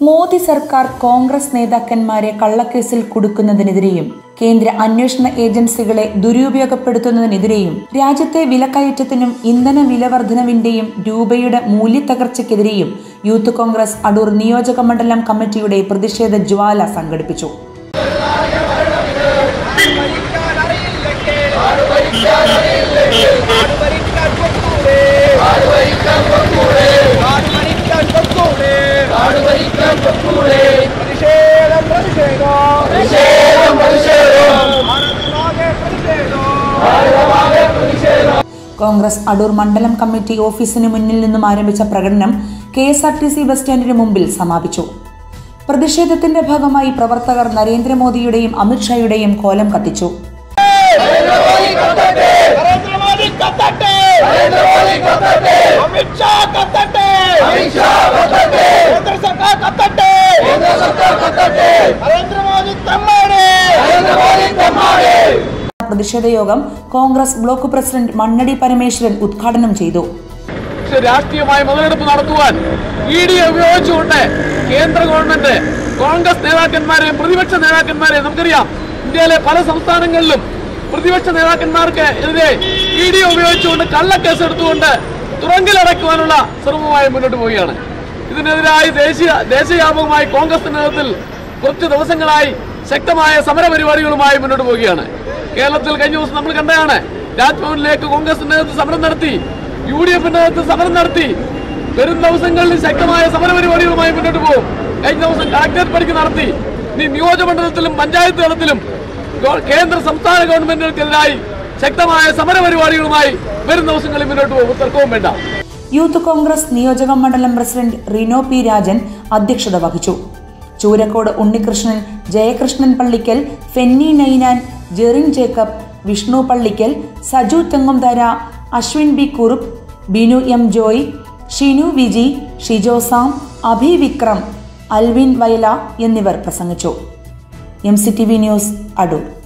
മോദി സർക്കാർ കോൺഗ്രസ് നേതാക്കന്മാരെ കള്ളക്കേസിൽ കുടുക്കുന്നതിനെതിരെയും കേന്ദ്ര അന്വേഷണ ഏജൻസികളെ ദുരുപയോഗപ്പെടുത്തുന്നതിനെതിരെയും രാജ്യത്തെ വിലക്കയറ്റത്തിനും ഇന്ധന വിലവർദ്ധനവിന്റെയും രൂപയുടെ മൂല്യത്തകർച്ചയ്ക്കെതിരെയും യൂത്ത് കോൺഗ്രസ് അടൂർ നിയോജക മണ്ഡലം കമ്മിറ്റിയുടെ പ്രതിഷേധ ജ്വാല സംഘടിപ്പിച്ചു. കോൺഗ്രസ് അടൂർ മണ്ഡലം കമ്മിറ്റി ഓഫീസിന് മുന്നിൽ നിന്നും ആരംഭിച്ച പ്രകടനം K S R T C bus സ്റ്റാൻഡിന് മുമ്പിൽ സമാപിച്ചു. പ്രതിഷേധത്തിന്റെ ഭാഗമായി പ്രവർത്തകർ നരേന്ദ്രമോദിയുടെയും അമിത്ഷായുടെയും കോലം കത്തിച്ചു. കത്തട്ടെ! പ്രതിഷേധ യോഗം കോൺഗ്രസ് ബ്ലോക്ക് പ്രസിഡന്റ് മണ്ണടി പരമേശ്വരൻ ഉദ്ഘാടനം ചെയ്തു. രാഷ്ട്രീയമായ മുതലെടുപ്പ് നടത്തുവാൻ ഇ ഡി ഉപയോഗിച്ചുകൊണ്ട് കേന്ദ്ര ഗവൺമെന്റ് കോൺഗ്രസ് നേതാക്കന്മാരെയും പ്രതിപക്ഷ നേതാക്കന്മാരെയും നമുക്കറിയാം. ഇന്ത്യയിലെ പല സംസ്ഥാനങ്ങളിലും പ്രതിപക്ഷ നേതാക്കന്മാർക്ക് എതിരെ ഇ ഡി ഉപയോഗിച്ചുകൊണ്ട് കള്ളക്കേസ് എടുത്തുകൊണ്ട് തുറങ്കിലടക്കുവാനുള്ള ശ്രമമായി മുന്നോട്ട് പോവുകയാണ്. ഇതിനെതിരായി ദേശീയ ദേശീയവ്യാപകമായി കോൺഗ്രസ് നേതൃത്വത്തിൽ കുറച്ച് ദിവസങ്ങളായി ശക്തമായ സമരപരിപാടികളുമായി മുന്നോട്ട് പോവുകയാണ്. കേരളത്തിൽ കഴിഞ്ഞ ദിവസം നമ്മൾ കണ്ടതാണ് രാജ്ഭവനിലേക്ക് കോൺഗ്രസ് നേതൃത്വം സമരം നടത്തി യു ഡി എഫിന്റെ നേതൃത്വം സമരം നടത്തി. വരും ദിവസങ്ങളിൽ ശക്തമായ സമരപരിപാടികളുമായി മുന്നോട്ട് പോകും. കഴിഞ്ഞ ദിവസം കളക്ടറേറ്റ് പണിക്ക് നടത്തി. ഇനി നിയോജകമണ്ഡലത്തിലും പഞ്ചായത്ത് തലത്തിലും കേന്ദ്ര സംസ്ഥാന ഗവൺമെന്റുകൾക്കെതിരായി ശക്തമായ സമരപരിപാടികളുമായി വരും ദിവസങ്ങളിൽ മുന്നോട്ട് പോകും. തർക്കവും വേണ്ട. യൂത്ത് കോൺഗ്രസ് നിയോജക മണ്ഡലം പ്രസിഡന്റ് റിനോ പി രാജൻ അധ്യക്ഷത വഹിച്ചു. Choorakode Unnikrishnan Jayakrishnan Pallickal Fenny Ninan Jerin Jacob Vishnu Pallickal Saju Thengumthara Ashwin B Kurup Binu M Joy Shinu Viji Shijo Sam Abhi Vikram Alvin Vayala എന്നിവർ പ്രസംഗിച്ചു. M C T V news Adoor.